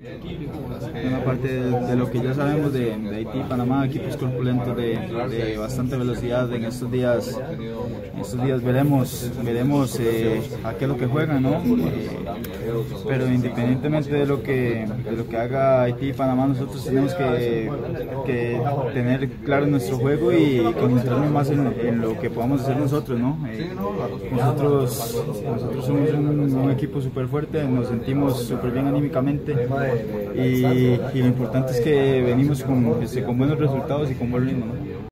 Una parte de, lo que ya sabemos de, Haití, Panamá, equipos corpulentos de, bastante velocidad en estos días. En estos días veremos, veremos eh, a qué es lo que juegan, ¿no? Eh, pero independientemente de lo que de lo que haga Haití Panamá, nosotros tenemos que, tener claro nuestro juego y concentrarnos más en, lo que podamos hacer nosotros, ¿no? Eh, nosotros, nosotros somos un, un equipo súper fuerte, nos sentimos súper bien anímicamente y, lo importante es que venimos con, este, con buenos resultados y con buen ritmo.